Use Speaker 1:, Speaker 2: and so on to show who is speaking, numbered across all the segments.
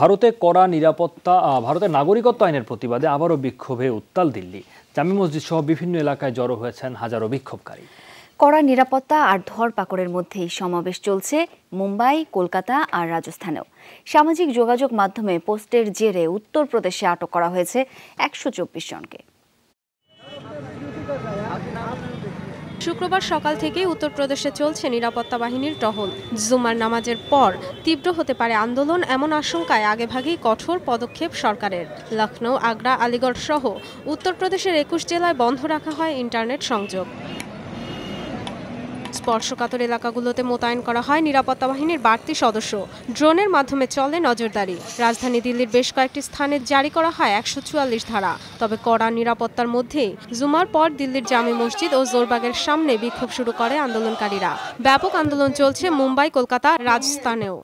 Speaker 1: ভারতে কড়া নিরাপত্তা ভারতের নাগরিকত্ব আইনের প্রতিবাদে আবারও বিক্ষোভে উত্তাল দিল্লি। জামি মসজিদ সহ বিভিন্ন এলাকায় জড়ো হয়েছেন হাজারো বিক্ষোভকারী।
Speaker 2: কড়া নিরাপত্তা আর ধরপাকড়ের মধ্যেই সমাবেশ চলছে মুম্বাই, কলকাতা আর রাজস্থানেও। সামাজিক যোগাযোগ মাধ্যমে পোস্টের জেরে উত্তরপ্রদেশে আটক করা হয়েছে একশো চব্বিশ জনকে।
Speaker 3: শুক্রবার সকাল থেকেই উত্তরপ্রদেশে চলছে নিরাপত্তা বাহিনীর টহল। জুমার নামাজের পর তীব্র হতে পারে আন্দোলন, এমন আশঙ্কায় আগেভাগেই কঠোর পদক্ষেপ সরকারের। লখনৌ আগ্রা, আলিগড় সহ উত্তরপ্রদেশের একুশ জেলায় বন্ধ রাখা হয় ইন্টারনেট সংযোগ। স্পর্শকাতর এলাকাগুলোতে মোতায়েন করা হয় নিরাপত্তা বাহিনীর বাড়তি সদস্য। ড্রোনের মাধ্যমে চলে নজরদারি। রাজধানী দিল্লির বেশ কয়েকটি স্থানে জারি করা হয় একশো চুয়াল্লিশ ধারা। তবে কড়া নিরাপত্তার মধ্যেই জুমার পর দিল্লির জামে মসজিদ ও জোরবাগের সামনে বিক্ষোভ শুরু করে আন্দোলনকারীরা। ব্যাপক আন্দোলন চলছে মুম্বাই, কলকাতা, রাজস্থানেও।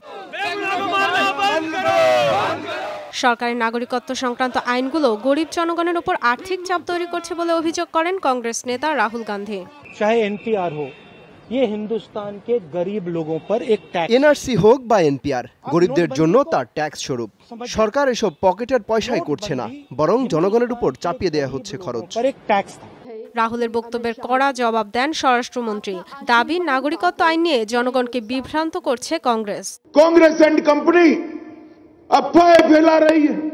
Speaker 3: সরকারের নাগরিকত্ব সংক্রান্ত আইনগুলো গরিব জনগণের উপর আর্থিক চাপ তৈরি করছে বলে অভিযোগ করেন কংগ্রেস নেতা রাহুল গান্ধী।
Speaker 4: চাহে এনপিআর হোক ये हिंदुस्तान के गरीब लोगों पर एक टैक्स
Speaker 5: এনআরসি হোক বা এনপিআর গরিবদের জন্য তার ট্যাক্স স্বরূপ সরকার এসব পকেটের পয়সায় করছে না বরং জনগণের উপর চাপিয়ে দেয়া হচ্ছে খরচ
Speaker 4: पर एक टैक्स था
Speaker 3: রাহুলের বক্তব্যের কড়া জবাব দেন স্বরাষ্ট্রমন্ত্রী দাবি নাগরিকত্ব আইন নিয়ে জনগণকে বিভ্রান্ত করছে কংগ্রেস
Speaker 6: कांग्रेस एंड कंपनी अफवाहें फैला रही है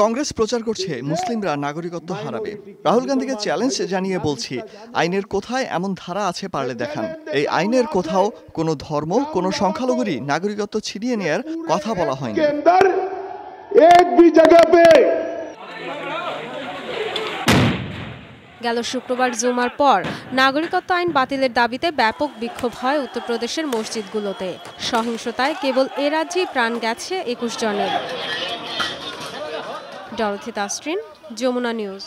Speaker 7: কংগ্রেস প্রচার করছে মুসলিমরা নাগরিকত্ব হারাবে। রাহুল গান্ধীকে চ্যালেঞ্জ জানিয়ে বলছি আইনের কোথায় এমন ধারা আছে পারলে দেখান। এই আইনের কোথাও কোনো ধর্ম কোনো সংখ্যালঘুরই নাগরিকত্ব ছিনিয়ে নেয়ার কথা বলা হয়নি।
Speaker 3: গেল শুক্রবার জুমার পর নাগরিকত্ব আইন বাতিলের দাবিতে ব্যাপক বিক্ষোভ হয় উত্তরপ্রদেশের মসজিদগুলোতে। সহিংসতায় কেবল এ রাজ্যেই প্রাণ গেছে একুশ জনের। Dorothy Tasrin Jamuna News.